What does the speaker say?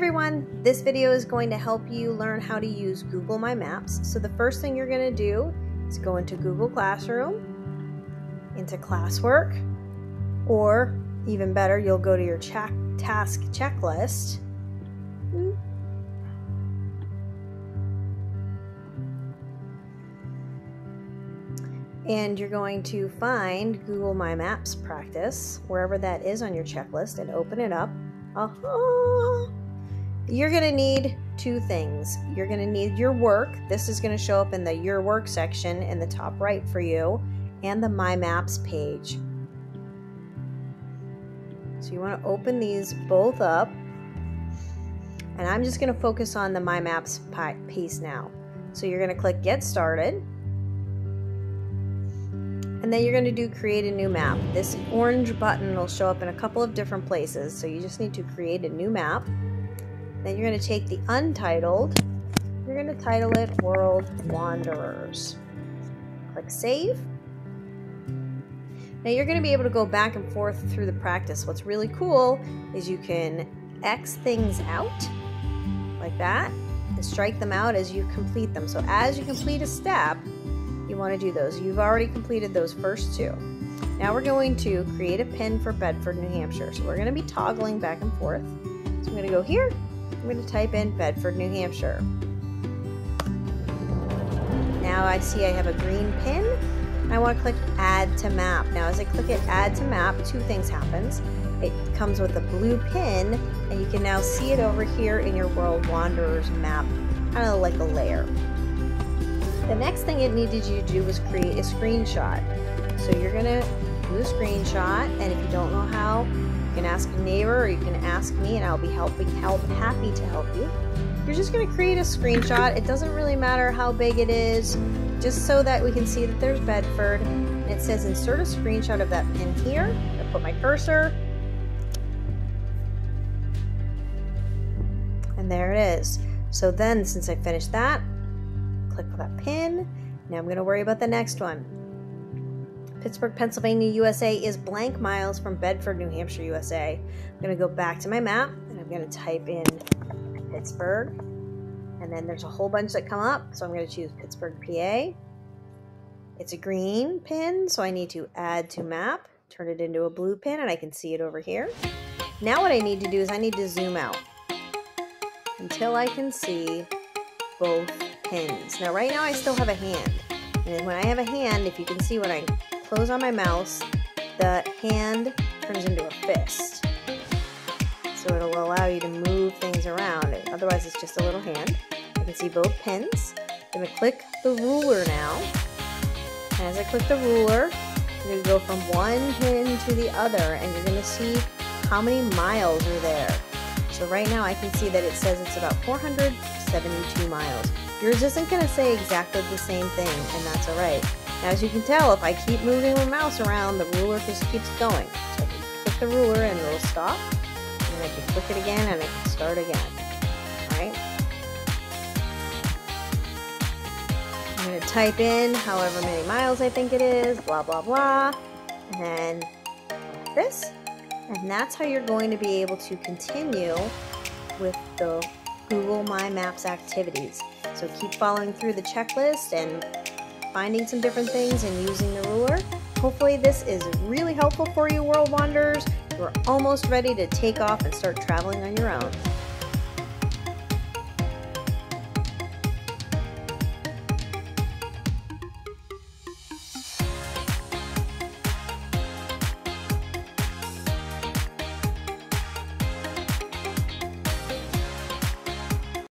everyone. This video is going to help you learn how to use Google My Maps. So the first thing you're going to do is go into Google Classroom, into classwork, or even better, you'll go to your task checklist. And you're going to find Google My Maps practice, wherever that is on your checklist, and open it up. Uh-huh. You're going to need two things. You're going to need your work. This is going to show up in the Your Work section in the top right for you, and the My Maps page. So you want to open these both up. And I'm just going to focus on the My Maps piece now. So you're going to click Get Started. And then you're going to do create a new map. This orange button will show up in a couple of different places. So you just need to create a new map. Then you're going to take the untitled. You're going to title it World Wanderers. Click Save. Now you're going to be able to go back and forth through the practice. What's really cool is you can X things out like that and strike them out as you complete them. So as you complete a step, you want to do those. You've already completed those first two. Now we're going to create a pin for Bedford, New Hampshire. So we're going to be toggling back and forth. So I'm going to go here. I'm going to type in Bedford, New Hampshire. Now I see I have a green pin. I want to click add to map. Now as I click it add to map, two things happens. It comes with a blue pin and you can now see it over here in your World Wanderers map, kind of like a layer. The next thing it needed you to do was create a screenshot. So you're gonna do a screenshot, and if you don't know how, you can ask a neighbor or you can ask me, and I'll be helping help happy to help you. You're just gonna create a screenshot. It doesn't really matter how big it is, just so that we can see that there's Bedford. And it says insert a screenshot of that pin here. I put my cursor. And there it is. So then, since I finished that, click that pin. Now I'm going to worry about the next one. Pittsburgh, Pennsylvania, USA is blank miles from Bedford, New Hampshire, USA. I'm going to go back to my map and I'm going to type in Pittsburgh. And then there's a whole bunch that come up. So I'm going to choose Pittsburgh, PA. It's a green pin, so I need to add to map, turn it into a blue pin, and I can see it over here. Now what I need to do is I need to zoom out until I can see both pins. Now right now I still have a hand. And when I have a hand, if you can see what I close on my mouse, the hand turns into a fist. So it'll allow you to move things around. Otherwise it's just a little hand. You can see both pins. I'm gonna click the ruler now. As I click the ruler, I'm gonna go from one pin to the other and you're gonna see how many miles are there. So right now I can see that it says it's about 472 miles. Yours isn't going to say exactly the same thing, and that's alright. Now, as you can tell, if I keep moving my mouse around, the ruler just keeps going. So I can click the ruler and it'll stop, and I can click it again and it can start again. Alright? I'm going to type in however many miles I think it is, blah, blah, blah, and then this. And that's how you're going to be able to continue with the Google My Maps activities. So keep following through the checklist and finding some different things and using the ruler. Hopefully this is really helpful for you, World Wanderers. You're almost ready to take off and start traveling on your own.